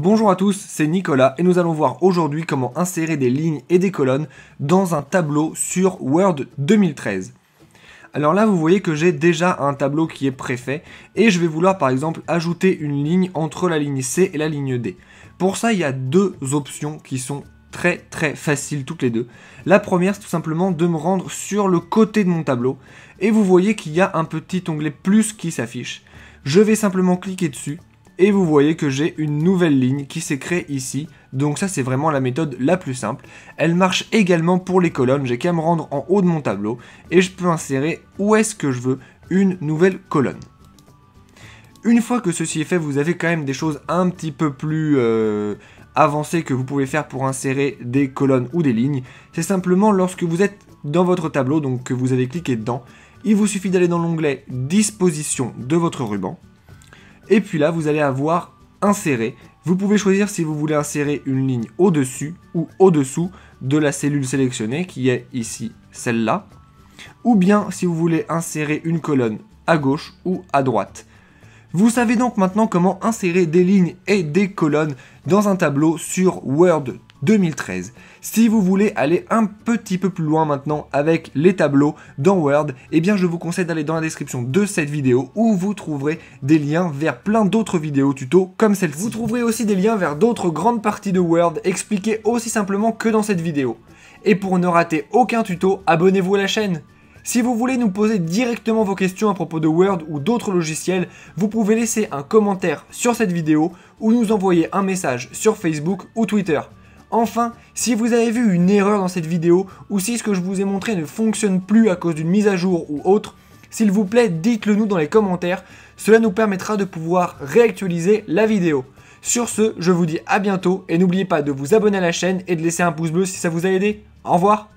Bonjour à tous, c'est Nicolas et nous allons voir aujourd'hui comment insérer des lignes et des colonnes dans un tableau sur Word 2013. Alors là vous voyez que j'ai déjà un tableau qui est préfet et je vais vouloir par exemple ajouter une ligne entre la ligne C et la ligne D. Pour ça il y a deux options qui sont très très faciles toutes les deux. La première c'est tout simplement de me rendre sur le côté de mon tableau et vous voyez qu'il y a un petit onglet plus qui s'affiche. Je vais simplement cliquer dessus et vous voyez que j'ai une nouvelle ligne qui s'est créée ici. Donc ça c'est vraiment la méthode la plus simple. Elle marche également pour les colonnes, j'ai qu'à me rendre en haut de mon tableau et je peux insérer où est-ce que je veux une nouvelle colonne. Une fois que ceci est fait, vous avez quand même des choses un petit peu plus euh, avancées que vous pouvez faire pour insérer des colonnes ou des lignes. C'est simplement lorsque vous êtes dans votre tableau, donc que vous avez cliqué dedans, il vous suffit d'aller dans l'onglet Disposition de votre ruban et puis là, vous allez avoir insérer. Vous pouvez choisir si vous voulez insérer une ligne au-dessus ou au-dessous de la cellule sélectionnée qui est ici celle-là. Ou bien si vous voulez insérer une colonne à gauche ou à droite. Vous savez donc maintenant comment insérer des lignes et des colonnes dans un tableau sur Word 2013. Si vous voulez aller un petit peu plus loin maintenant avec les tableaux dans Word, eh bien je vous conseille d'aller dans la description de cette vidéo où vous trouverez des liens vers plein d'autres vidéos tuto comme celle-ci. Vous trouverez aussi des liens vers d'autres grandes parties de Word expliquées aussi simplement que dans cette vidéo. Et pour ne rater aucun tuto, abonnez-vous à la chaîne si vous voulez nous poser directement vos questions à propos de Word ou d'autres logiciels, vous pouvez laisser un commentaire sur cette vidéo ou nous envoyer un message sur Facebook ou Twitter. Enfin, si vous avez vu une erreur dans cette vidéo ou si ce que je vous ai montré ne fonctionne plus à cause d'une mise à jour ou autre, s'il vous plaît, dites-le nous dans les commentaires, cela nous permettra de pouvoir réactualiser la vidéo. Sur ce, je vous dis à bientôt et n'oubliez pas de vous abonner à la chaîne et de laisser un pouce bleu si ça vous a aidé. Au revoir